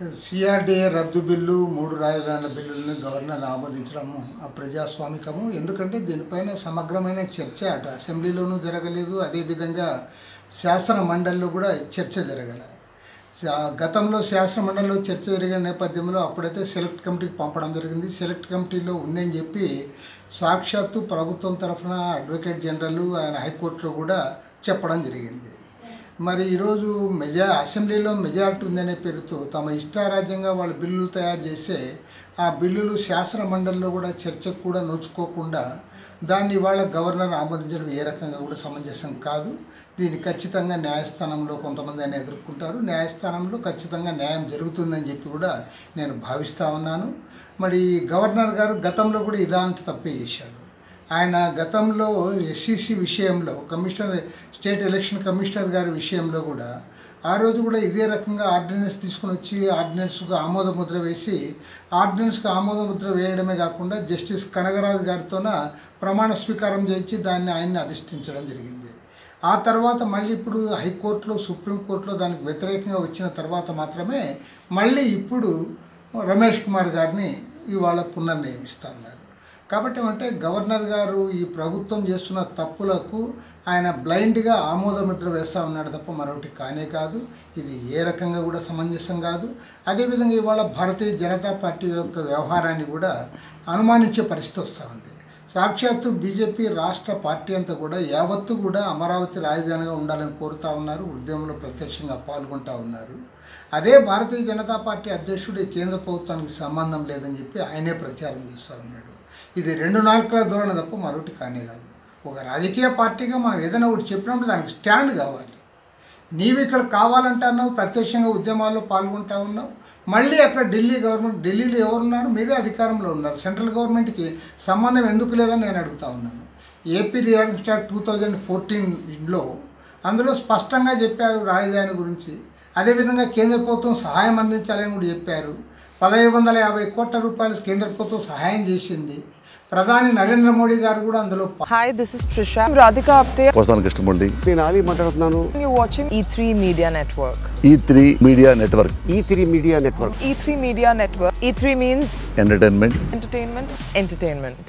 CRDA రద్దు bill మూడు రాజధానుల బిల్లులను గవర్నర్ ఆమోదించడము ప్రజాస్వామికము. ఎందుకంటే దీనిపైన సమగ్రమైన చర్చ అటు. అసెంబ్లీలోనూ జరగలేదు. అదేవిధంగా శాసన మండలిలో కూడా చర్చ జరగల. గతంలో శాసన మండలిలో చర్చ జరిగిన నేపథ్యంలో అప్పుడైతే సెలెక్ట్ కమిటీకి పంపడం జరిగింది. సెలెక్ట్ కమిటీలో ఉందని చెప్పి సాక్షాత్తు ప్రభుత్వం తరఫున అడ్వకేట్ జనరల్ ఆయన హైకోర్టులో కూడా చెప్పడం జరిగింది. మరి ఈరోజు మెజా అసెంబ్లీలో మెజారిటీ ఉందనే పేరుతో తమ ఇష్టారాజ్యంగా వాళ్ళు బిల్లులు తయారు చేస్తే ఆ బిల్లులు శాసన మండలిలో కూడా చర్చకు కూడా నోచుకోకుండా దాన్ని వాళ్ళ గవర్నర్ ఆమోదించడం ఏ రకంగా కూడా సమంజసం కాదు. దీన్ని ఖచ్చితంగా న్యాయస్థానంలో కొంతమంది ఆయన ఎదుర్కొంటారు. న్యాయస్థానంలో ఖచ్చితంగా న్యాయం జరుగుతుందని చెప్పి కూడా నేను భావిస్తూ ఉన్నాను. మరి గవర్నర్ గారు గతంలో కూడా ఇలాంటి తప్పే చేశారు. ఆయన గతంలో ఎస్సీసీ విషయంలో కమిషనర్ స్టేట్ ఎలక్షన్ కమిషనర్ గారి విషయంలో కూడా ఆ రోజు కూడా ఇదే రకంగా ఆర్డినెన్స్ తీసుకుని వచ్చి ఆర్డినెన్స్కు ఆమోద ముద్ర వేసి ఆర్డినెన్స్కు ఆమోద ముద్ర వేయడమే కాకుండా జస్టిస్ కనగరాజు గారితోన ప్రమాణ స్వీకారం చేయించి దాన్ని ఆయన్ని అధిష్ఠించడం జరిగింది. ఆ తర్వాత మళ్ళీ ఇప్పుడు హైకోర్టులో సుప్రీంకోర్టులో దానికి వ్యతిరేకంగా వచ్చిన తర్వాత మాత్రమే మళ్ళీ ఇప్పుడు రమేష్ కుమార్ గారిని ఇవాళ పునర్నియమిస్తా ఉన్నారు. కాబట్టి అంటే గవర్నర్ గారు ఈ ప్రభుత్వం చేస్తున్న తప్పులకు ఆయన బ్లైండ్గా ఆమోదముద్ర వేస్తూ ఉన్నాడు తప్ప మరొకటి కానే కాదు. ఇది ఏ రకంగా కూడా సమంజసం కాదు. అదేవిధంగా ఇవాళ భారతీయ జనతా పార్టీ యొక్క వ్యవహారాన్ని కూడా అనుమానించే పరిస్థితి వస్తూ ఉంది. సాక్షాత్తు బీజేపీ రాష్ట్ర పార్టీ అంతా కూడా యావత్తు కూడా అమరావతి రాజధానిగా ఉండాలని కోరుతా ఉన్నారు ఉద్యమంలో ప్రత్యక్షంగా పాల్గొంటా ఉన్నారు. అదే భారతీయ జనతా పార్టీ అధ్యక్షుడు కేంద్ర ప్రభుత్వానికి సంబంధం లేదని చెప్పి ఆయనే ప్రచారం చేస్తూ ఉన్నాడు. ఇది రెండు నాలుగుల ధోరణి తప్ప మరొకటి కానే కాదు. ఒక రాజకీయ పార్టీగా మనం ఏదైనా ఒకటి చెప్పినప్పుడు దానికి స్టాండ్ కావాలి. నీవు ఇక్కడ కావాలంటున్నావు ప్రత్యక్షంగా ఉద్యమాల్లో పాల్గొంటా ఉన్నావు. మళ్ళీ అక్కడ ఢిల్లీ గవర్నమెంట్ ఢిల్లీలో ఎవరున్నారు? మీరే అధికారంలో ఉన్నారు. సెంట్రల్ గవర్నమెంట్కి సంబంధం ఎందుకు లేదని నేను అడుగుతా ఉన్నాను. AP reality act two thousand ఫోర్టీన్లో అందులో స్పష్టంగా చెప్పారు రాజధాని గురించి. అదేవిధంగా కేంద్ర ప్రభుత్వం సహాయం అందించాలని కూడా చెప్పారు. పదహైదు వందల యాభై కోట్ల రూపాయలు కేంద్ర ప్రభుత్వం సహాయం చేసింది. ప్రధాని నరేంద్ర మోడీ గారు కూడా అందులో this is Trisha. I'm Radhika Apte. వస్తాను కృష్ణమూర్తి నేను ఆలీ మాట్లాడుతున్నాను You're watching E3 Media Network. E three media network E three media network E3 Media Network. E3 means entertainment entertainment, entertainment.